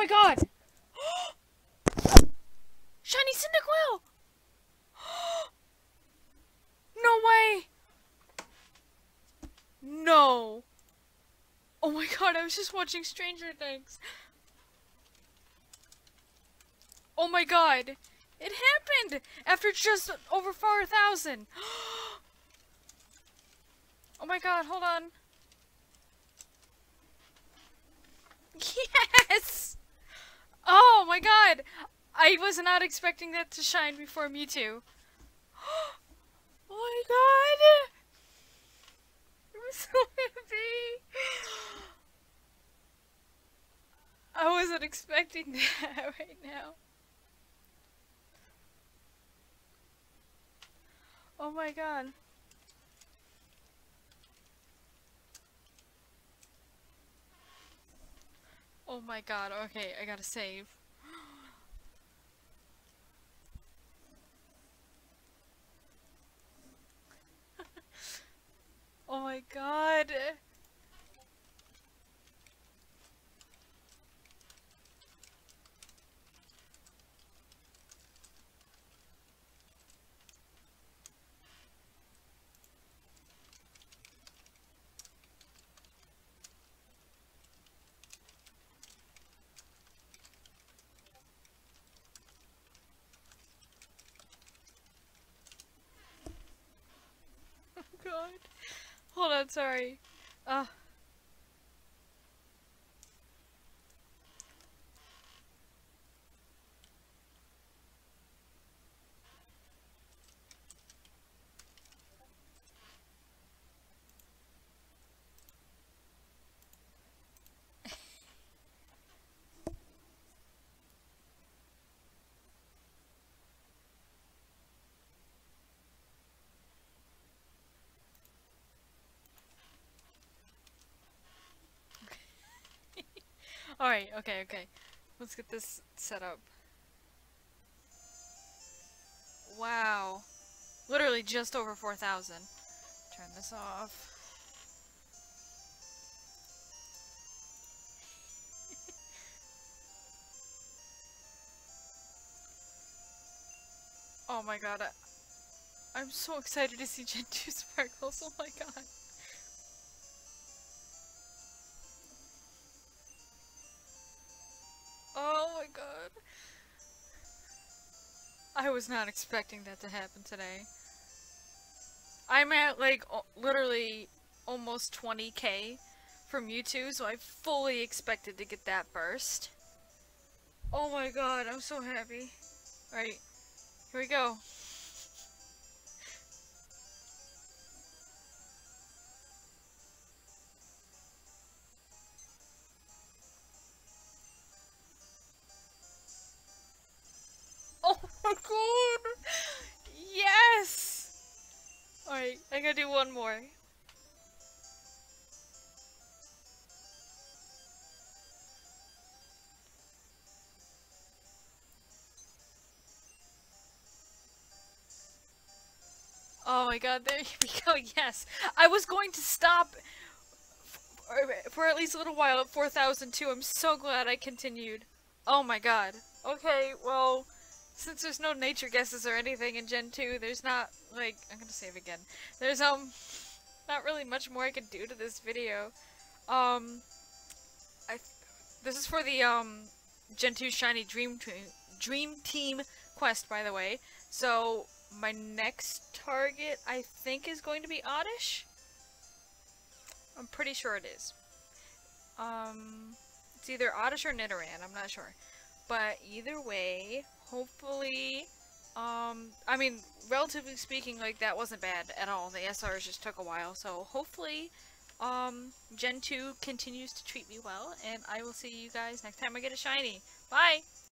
my god! Shiny Cyndaquil! no way! No! Oh my god, I was just watching Stranger Things. Oh my god! It happened! After just over 4,000! oh my god, hold on. Yes! Oh my god! I was not expecting that to shine before Mewtwo. oh my god! I'm so happy! I wasn't expecting that right now. Oh my god. Oh my god, okay, I gotta save. oh my god. God. Hold on, sorry. Uh. Alright, okay, okay. Let's get this set up. Wow. Literally just over 4,000. Turn this off. oh my god, I, I'm so excited to see Gen 2 Sparkles, oh my god. I was not expecting that to happen today. I'm at like literally almost 20k from Mewtwo, so I fully expected to get that burst. Oh my god, I'm so happy. Alright, here we go. I'm gonna do one more. Oh my god, there we go, yes. I was going to stop for at least a little while at 4,002. I'm so glad I continued. Oh my god. Okay, well... Since there's no nature guesses or anything in Gen 2, there's not, like, I'm gonna save again. There's, um, not really much more I can do to this video. Um, I, this is for the, um, Gen 2 Shiny Dream, Dream Team quest, by the way. So, my next target, I think, is going to be Oddish. I'm pretty sure it is. Um, it's either Oddish or Nidoran, I'm not sure. But either way, hopefully, um, I mean, relatively speaking, like, that wasn't bad at all. The SRs just took a while, so hopefully, um, Gen 2 continues to treat me well, and I will see you guys next time I get a shiny. Bye!